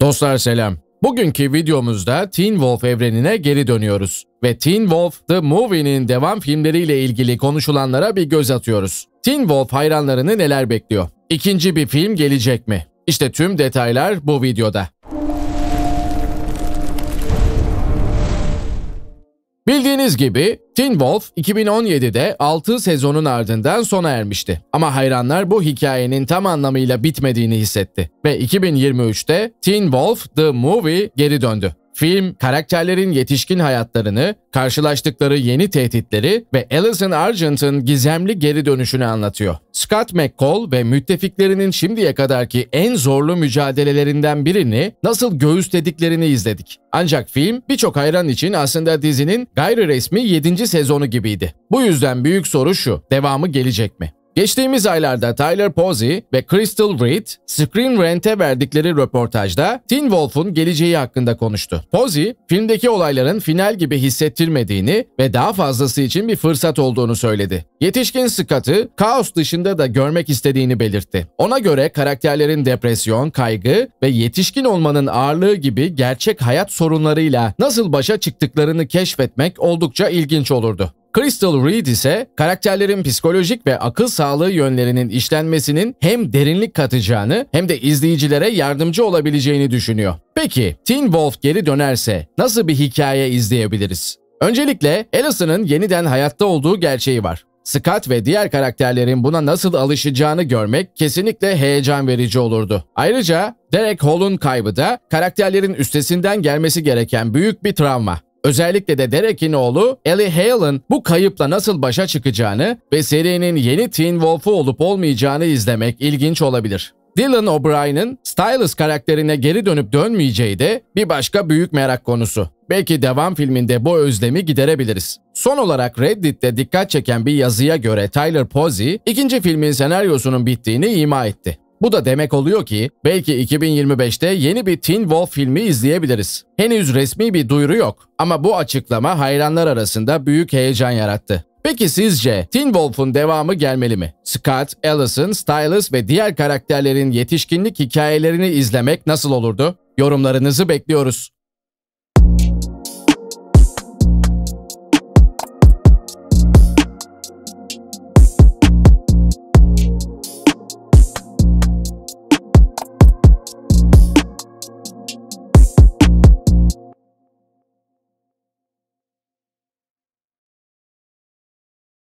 Dostlar selam. Bugünkü videomuzda Teen Wolf evrenine geri dönüyoruz ve Teen Wolf The Movie'nin devam filmleriyle ilgili konuşulanlara bir göz atıyoruz. Teen Wolf hayranlarını neler bekliyor? İkinci bir film gelecek mi? İşte tüm detaylar bu videoda. Bildiğiniz gibi Teen Wolf 2017'de 6 sezonun ardından sona ermişti. Ama hayranlar bu hikayenin tam anlamıyla bitmediğini hissetti. Ve 2023'te Teen Wolf The Movie geri döndü. Film, karakterlerin yetişkin hayatlarını, karşılaştıkları yeni tehditleri ve Alison Argent'ın gizemli geri dönüşünü anlatıyor. Scott McCall ve müttefiklerinin şimdiye kadarki en zorlu mücadelelerinden birini nasıl göğüslediklerini izledik. Ancak film birçok hayran için aslında dizinin gayri resmi 7. sezonu gibiydi. Bu yüzden büyük soru şu, devamı gelecek mi? Geçtiğimiz aylarda Tyler Posey ve Crystal Reed Screen Rant'e verdikleri röportajda Teen Wolf'un geleceği hakkında konuştu. Posey, filmdeki olayların final gibi hissettirmediğini ve daha fazlası için bir fırsat olduğunu söyledi. Yetişkin Scott'ı kaos dışında da görmek istediğini belirtti. Ona göre karakterlerin depresyon, kaygı ve yetişkin olmanın ağırlığı gibi gerçek hayat sorunlarıyla nasıl başa çıktıklarını keşfetmek oldukça ilginç olurdu. Crystal Reed ise karakterlerin psikolojik ve akıl sağlığı yönlerinin işlenmesinin hem derinlik katacağını hem de izleyicilere yardımcı olabileceğini düşünüyor. Peki Teen Wolf geri dönerse nasıl bir hikaye izleyebiliriz? Öncelikle Allison'ın yeniden hayatta olduğu gerçeği var. Scott ve diğer karakterlerin buna nasıl alışacağını görmek kesinlikle heyecan verici olurdu. Ayrıca Derek Hall'un kaybı da karakterlerin üstesinden gelmesi gereken büyük bir travma. Özellikle de Derek'in oğlu Ellie Hale'ın bu kayıpla nasıl başa çıkacağını ve serinin yeni Teen Wolf'u olup olmayacağını izlemek ilginç olabilir. Dylan O'Brien'in Stylus karakterine geri dönüp dönmeyeceği de bir başka büyük merak konusu. Belki devam filminde bu özlemi giderebiliriz. Son olarak Reddit'te dikkat çeken bir yazıya göre Tyler Posey, ikinci filmin senaryosunun bittiğini ima etti. Bu da demek oluyor ki belki 2025'te yeni bir Teen Wolf filmi izleyebiliriz. Henüz resmi bir duyuru yok ama bu açıklama hayranlar arasında büyük heyecan yarattı. Peki sizce Teen Wolf'un devamı gelmeli mi? Scott, Allison, Stylus ve diğer karakterlerin yetişkinlik hikayelerini izlemek nasıl olurdu? Yorumlarınızı bekliyoruz.